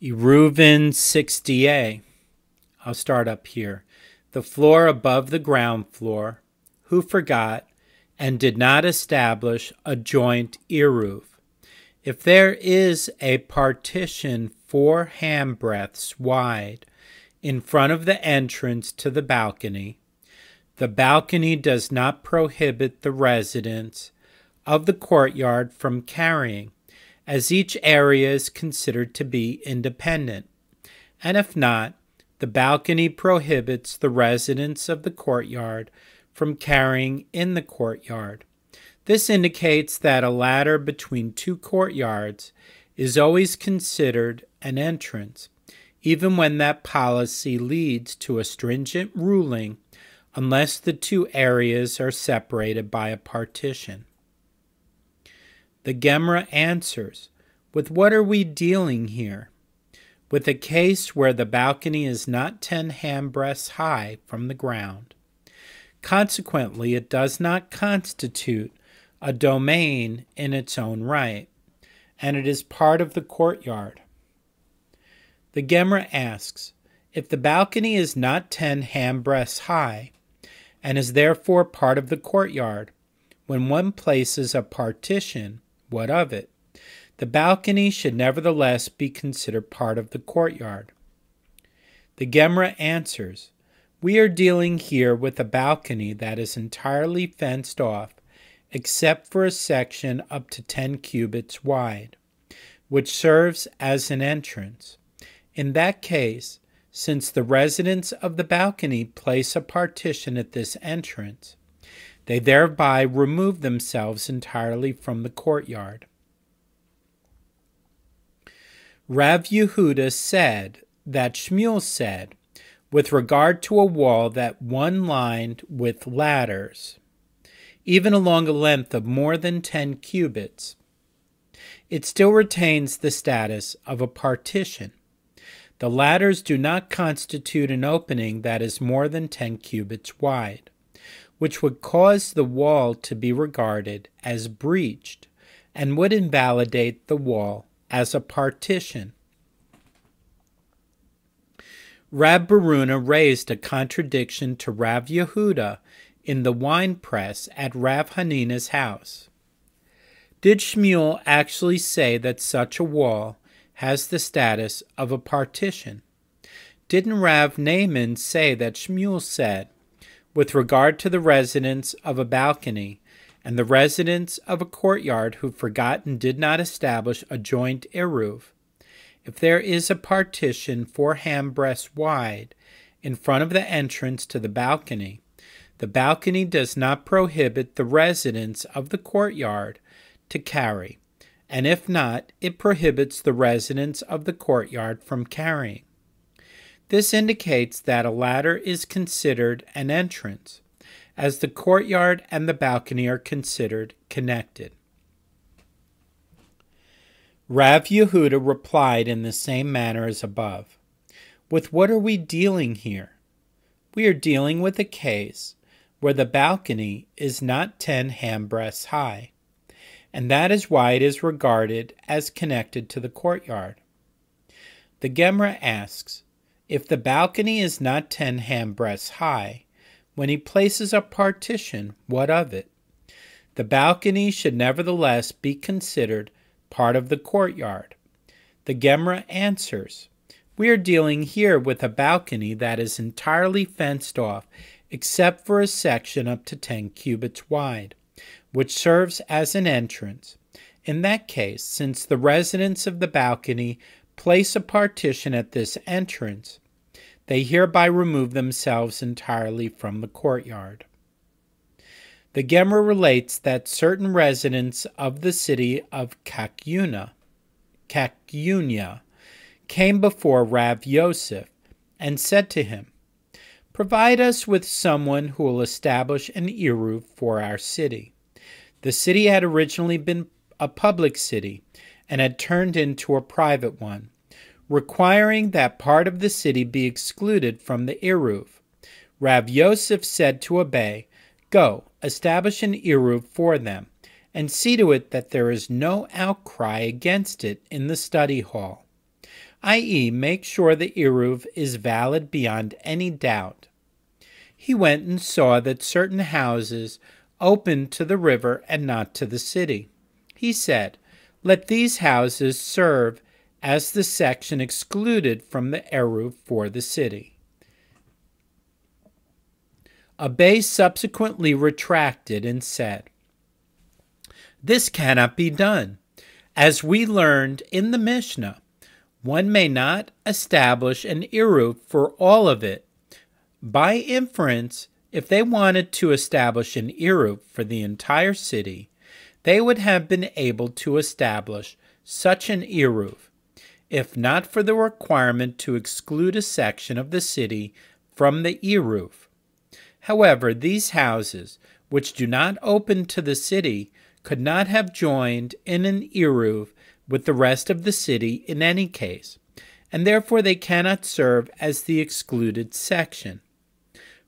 Eruvin 60a. I'll start up here. The floor above the ground floor, who forgot and did not establish a joint eruv. If there is a partition four handbreadths wide in front of the entrance to the balcony, the balcony does not prohibit the residents of the courtyard from carrying as each area is considered to be independent, and if not, the balcony prohibits the residents of the courtyard from carrying in the courtyard. This indicates that a ladder between two courtyards is always considered an entrance, even when that policy leads to a stringent ruling unless the two areas are separated by a partition. The Gemara answers, With what are we dealing here? With a case where the balcony is not ten handbreadths high from the ground. Consequently, it does not constitute a domain in its own right, and it is part of the courtyard. The Gemara asks, if the balcony is not ten handbreadths high, and is therefore part of the courtyard, when one places a partition what of it? The balcony should nevertheless be considered part of the courtyard. The Gemara answers, We are dealing here with a balcony that is entirely fenced off, except for a section up to 10 cubits wide, which serves as an entrance. In that case, since the residents of the balcony place a partition at this entrance, they thereby remove themselves entirely from the courtyard. Rav Yehuda said that Shmuel said, with regard to a wall that one lined with ladders, even along a length of more than 10 cubits, it still retains the status of a partition. The ladders do not constitute an opening that is more than 10 cubits wide which would cause the wall to be regarded as breached and would invalidate the wall as a partition. Rav Beruna raised a contradiction to Rav Yehuda in the wine press at Rav Hanina's house. Did Shmuel actually say that such a wall has the status of a partition? Didn't Rav Nahman say that Shmuel said, with regard to the residents of a balcony and the residents of a courtyard who forgot and did not establish a joint eruv, if there is a partition four handbreadths wide in front of the entrance to the balcony, the balcony does not prohibit the residents of the courtyard to carry, and if not, it prohibits the residents of the courtyard from carrying. This indicates that a ladder is considered an entrance, as the courtyard and the balcony are considered connected. Rav Yehuda replied in the same manner as above. With what are we dealing here? We are dealing with a case where the balcony is not ten handbreadths high, and that is why it is regarded as connected to the courtyard. The Gemara asks, if the balcony is not ten handbreadths high, when he places a partition, what of it? The balcony should nevertheless be considered part of the courtyard. The Gemara answers, We are dealing here with a balcony that is entirely fenced off, except for a section up to ten cubits wide, which serves as an entrance. In that case, since the residents of the balcony place a partition at this entrance, they hereby remove themselves entirely from the courtyard. The Gemara relates that certain residents of the city of Kakuna, Kakunya came before Rav Yosef and said to him, Provide us with someone who will establish an Eruv for our city. The city had originally been a public city and had turned into a private one, requiring that part of the city be excluded from the Eruv. Rav Yosef said to Abai, Go, establish an Eruv for them, and see to it that there is no outcry against it in the study hall. i.e., make sure the Eruv is valid beyond any doubt. He went and saw that certain houses opened to the river and not to the city. He said, Let these houses serve as the section excluded from the Eruv for the city. Abai subsequently retracted and said, This cannot be done. As we learned in the Mishnah, one may not establish an Eruv for all of it. By inference, if they wanted to establish an Eruv for the entire city, they would have been able to establish such an Eruv, if not for the requirement to exclude a section of the city from the Eruv. However, these houses, which do not open to the city, could not have joined in an Eruv with the rest of the city in any case, and therefore they cannot serve as the excluded section.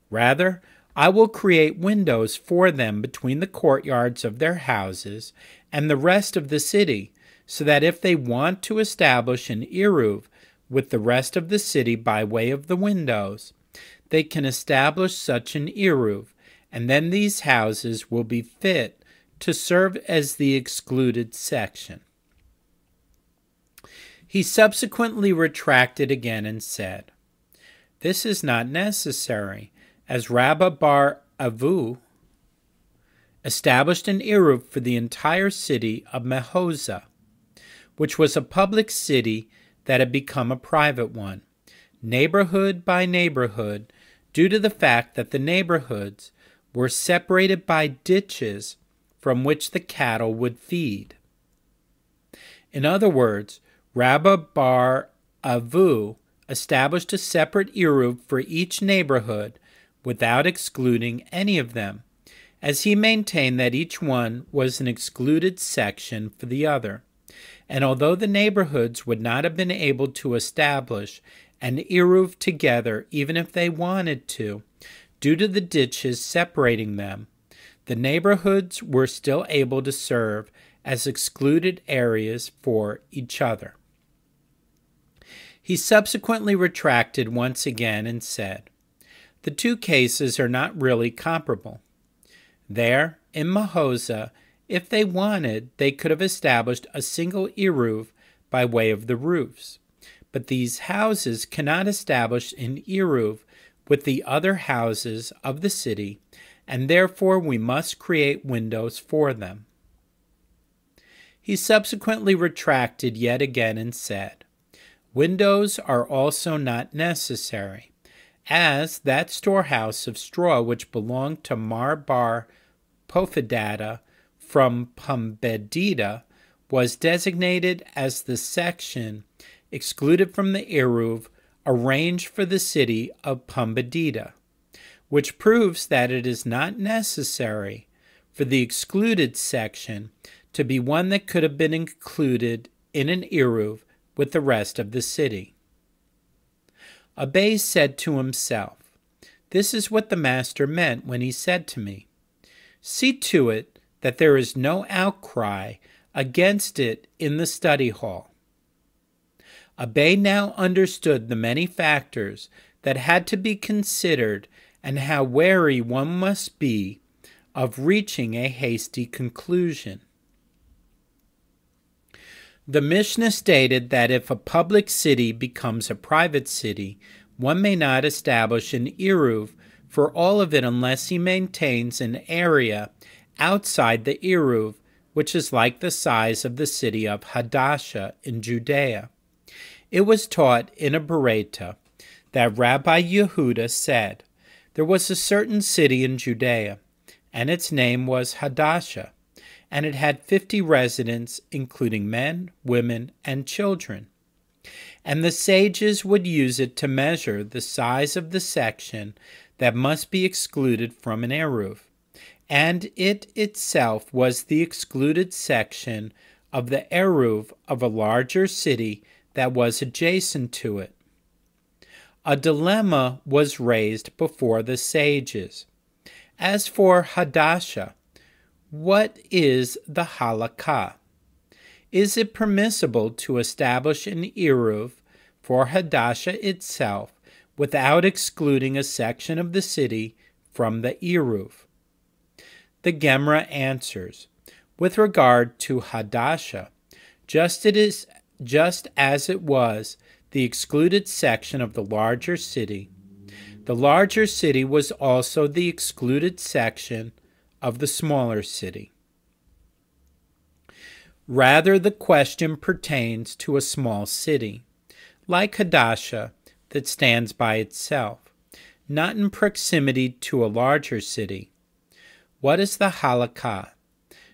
Rather, I will create windows for them between the courtyards of their houses and the rest of the city, so that if they want to establish an Eruv with the rest of the city by way of the windows, they can establish such an Eruv, and then these houses will be fit to serve as the excluded section. He subsequently retracted again and said, This is not necessary, as Rabbah bar Avu established an Eruv for the entire city of Mehoza, which was a public city that had become a private one, neighborhood by neighborhood, due to the fact that the neighborhoods were separated by ditches from which the cattle would feed. In other words, Rabbah Bar Avu established a separate Eruv for each neighborhood without excluding any of them, as he maintained that each one was an excluded section for the other. And although the neighborhoods would not have been able to establish an Eruv together, even if they wanted to, due to the ditches separating them. The neighborhoods were still able to serve as excluded areas for each other. He subsequently retracted once again and said, The two cases are not really comparable. There, in Mehoza, if they wanted, they could have established a single Eruv by way of the roofs but these houses cannot establish an Eruv with the other houses of the city, and therefore we must create windows for them. He subsequently retracted yet again and said, Windows are also not necessary, as that storehouse of straw which belonged to Marbar Pophedata from Pumbedita was designated as the section excluded from the Eruv arranged for the city of Pumbedita, which proves that it is not necessary for the excluded section to be one that could have been included in an Eruv with the rest of the city. Abai said to himself, This is what the Master meant when he said to me, See to it that there is no outcry against it in the study hall. Abai now understood the many factors that had to be considered and how wary one must be of reaching a hasty conclusion. The Mishnah stated that if a public city becomes a private city, one may not establish an Eruv for all of it unless he maintains an area outside the Eruv, which is like the size of the city of Hadasha in Judea. It was taught in a Baraita that Rabbi Yehuda said, There was a certain city in Judea, and its name was Hadasha, and it had fifty residents, including men, women, and children. And the sages would use it to measure the size of the section that must be excluded from an Eruv, and it itself was the excluded section of the Eruv of a larger city that was adjacent to it. A dilemma was raised before the sages. As for Hadasha, what is the halakha? Is it permissible to establish an Eruv for Hadasha itself without excluding a section of the city from the Eruv? The Gemara answers, with regard to Hadasha, just, it is, just as it was the excluded section of the larger city, the larger city was also the excluded section of the smaller city. Rather, the question pertains to a small city, like Hadasha, that stands by itself, not in proximity to a larger city. What is the halakha?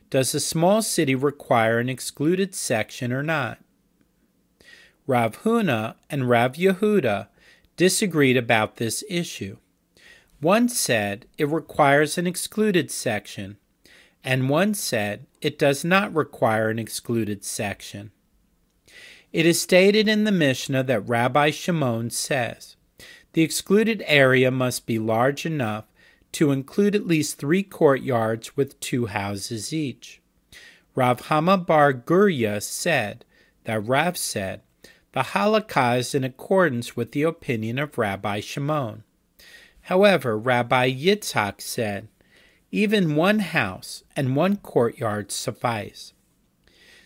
Does a small city require an excluded section or not? Rav Huna and Rav Yehuda disagreed about this issue. One said it requires an excluded section, and one said it does not require an excluded section. It is stated in the Mishnah that Rabbi Shimon says the excluded area must be large enough to include at least three courtyards with two houses each. Rav Hama bar Gurya said that Rav said the halakha is in accordance with the opinion of Rabbi Shimon. However, Rabbi Yitzhak said, even one house and one courtyard suffice.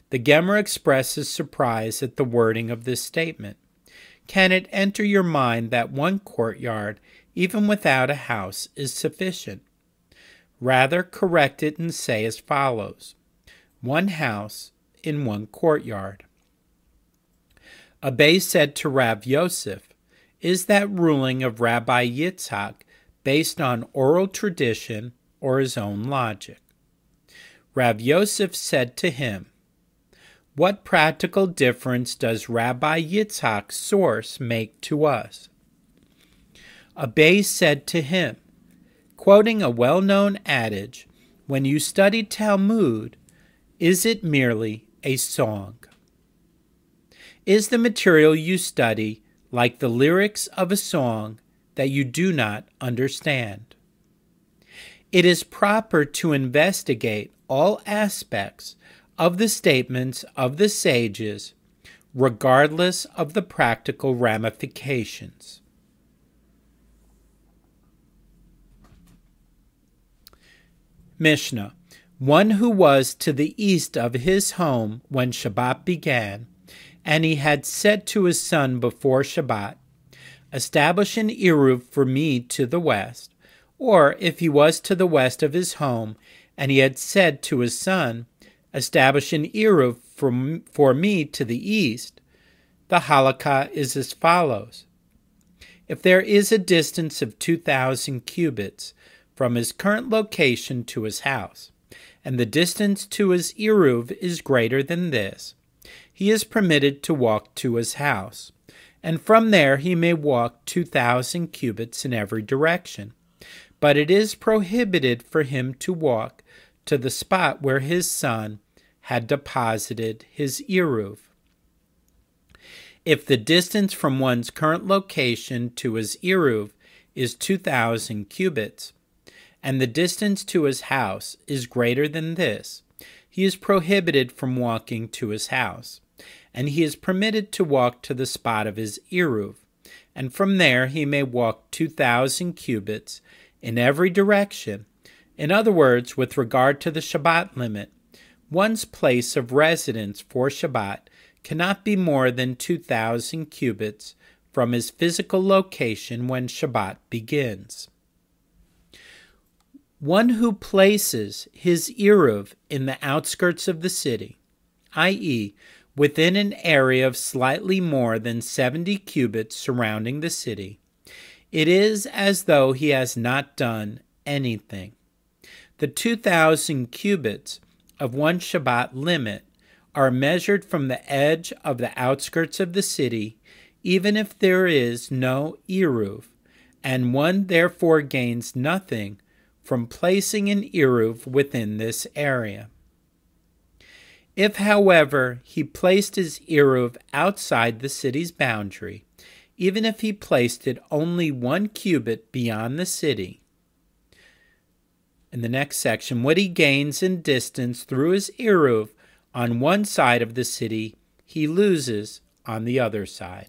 The Gemara expresses surprise at the wording of this statement. Can it enter your mind that one courtyard, even without a house, is sufficient? Rather, correct it and say as follows One house in one courtyard. Abai said to Rav Yosef, is that ruling of Rabbi Yitzhak based on oral tradition or his own logic? Rav Yosef said to him, What practical difference does Rabbi Yitzhak's source make to us? Abai said to him, quoting a well known adage, When you study Talmud, is it merely a song? Is the material you study like the lyrics of a song that you do not understand. It is proper to investigate all aspects of the statements of the sages, regardless of the practical ramifications. Mishnah One who was to the east of his home when Shabbat began and he had said to his son before Shabbat, Establish an Eruv for me to the west. Or if he was to the west of his home, and he had said to his son, Establish an Eruv for, for me to the east, the halakha is as follows. If there is a distance of 2,000 cubits from his current location to his house, and the distance to his Eruv is greater than this, he is permitted to walk to his house, and from there he may walk two thousand cubits in every direction. But it is prohibited for him to walk to the spot where his son had deposited his Eruv. If the distance from one's current location to his Eruv is 2,000 cubits, and the distance to his house is greater than this, he is prohibited from walking to his house and he is permitted to walk to the spot of his Eruv, and from there he may walk 2,000 cubits in every direction. In other words, with regard to the Shabbat limit, one's place of residence for Shabbat cannot be more than 2,000 cubits from his physical location when Shabbat begins. One who places his Eruv in the outskirts of the city, i.e., within an area of slightly more than 70 cubits surrounding the city, it is as though he has not done anything. The 2,000 cubits of one Shabbat limit are measured from the edge of the outskirts of the city, even if there is no Eruv, and one therefore gains nothing from placing an Eruv within this area. If, however, he placed his Eruv outside the city's boundary, even if he placed it only one cubit beyond the city, in the next section, what he gains in distance through his Eruv on one side of the city, he loses on the other side.